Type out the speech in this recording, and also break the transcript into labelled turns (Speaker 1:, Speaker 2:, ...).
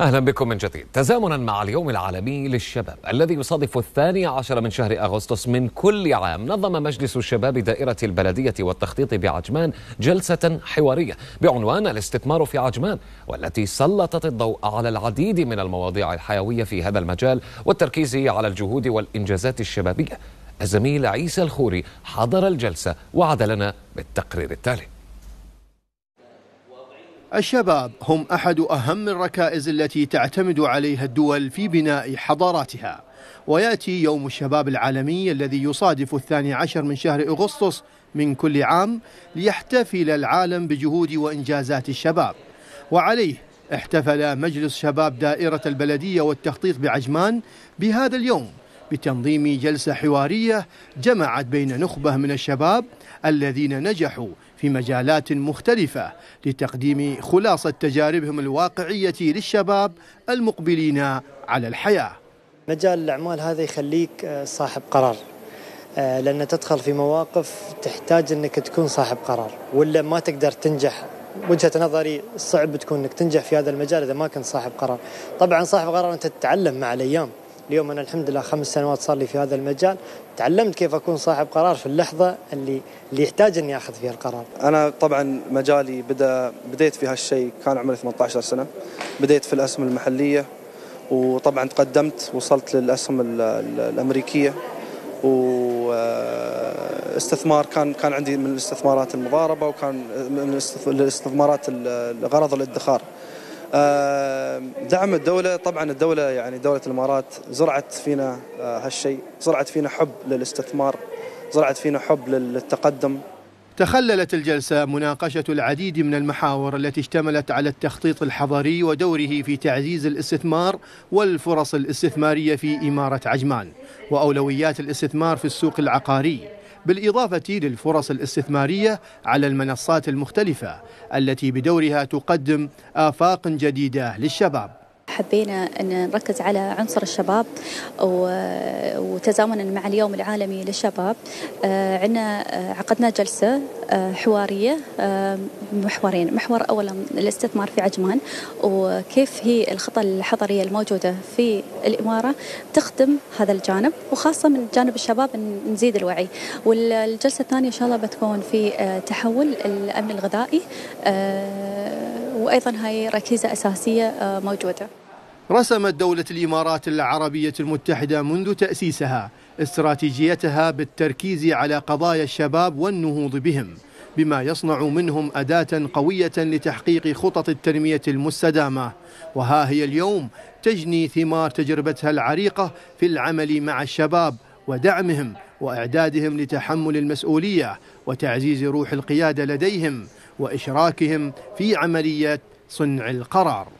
Speaker 1: أهلا بكم من جديد. تزامنا مع اليوم العالمي للشباب الذي يصادف الثاني عشر من شهر أغسطس من كل عام. نظم مجلس الشباب دائرة البلدية والتخطيط بعجمان جلسة حوارية بعنوان الاستثمار في عجمان والتي سلطت الضوء على العديد من المواضيع الحيوية في هذا المجال والتركيز على الجهود والإنجازات الشبابية. الزميل عيسى الخوري حضر الجلسة وعد لنا بالتقرير التالي.
Speaker 2: الشباب هم أحد أهم الركائز التي تعتمد عليها الدول في بناء حضاراتها. ويأتي يوم الشباب العالمي الذي يصادف الثاني عشر من شهر أغسطس من كل عام ليحتفل العالم بجهود وإنجازات الشباب. وعليه احتفل مجلس شباب دائرة البلدية والتخطيط بعجمان بهذا اليوم بتنظيم جلسة حوارية جمعت بين نخبة من الشباب الذين نجحوا في مجالات مختلفة لتقديم خلاصة تجاربهم الواقعية للشباب المقبلين على الحياة.
Speaker 3: مجال الأعمال هذا يخليك آه، صاحب قرار. آه، لأن تدخل في مواقف تحتاج أنك تكون صاحب قرار ولا ما تقدر تنجح. وجهة نظري صعب تكون أنك تنجح في هذا المجال إذا ما كنت صاحب قرار. طبعا صاحب قرار أنت تتعلم مع الأيام. اليوم أنا الحمد لله خمس سنوات صار لي في هذا المجال. تعلمت كيف أكون صاحب قرار في اللحظة اللي اللي يحتاج أني أخذ فيها القرار.
Speaker 4: أنا طبعا مجالي بدأ بديت في هالشيء كان عمري 18 سنة. بديت في الأسهم المحلية وطبعا تقدمت وصلت للأسهم الأمريكية. واستثمار كان كان عندي من الاستثمارات المضاربة وكان من الاستثمارات غرض الادخار. دعم الدولة. طبعا الدولة يعني دولة الإمارات زرعت فينا آه، هالشيء زرعت فينا حب للاستثمار زرعت فينا حب للتقدم.
Speaker 2: تخللت الجلسة مناقشة العديد من المحاور التي اشتملت على التخطيط الحضري ودوره في تعزيز الاستثمار والفرص الاستثمارية في إمارة عجمان وأولويات الاستثمار في السوق العقاري. بالإضافة للفرص الاستثمارية على المنصات المختلفة التي بدورها تقدم آفاق جديدة للشباب.
Speaker 5: حبينا أن نركز على عنصر الشباب وتزامنا مع اليوم العالمي للشباب. آه، عندنا آه، عقدنا جلسة آه، حوارية محورين. محور أولا الاستثمار في عجمان وكيف هي الخطة الحضرية الموجودة في الإمارة تخدم هذا الجانب وخاصة من جانب الشباب نزيد الوعي. والجلسة الثانية إن شاء الله بتكون في تحول الأمن الغذائي وأيضا هاي ركيزة أساسية موجودة.
Speaker 2: رسمت دولة الإمارات العربية المتحدة منذ تأسيسها استراتيجيتها بالتركيز على قضايا الشباب والنهوض بهم بما يصنع منهم أداة قوية لتحقيق خطط التنمية المستدامة. وها هي اليوم تجني ثمار تجربتها العريقة في العمل مع الشباب ودعمهم وإعدادهم لتحمل المسؤولية وتعزيز روح القيادة لديهم وإشراكهم في عملية صنع القرار.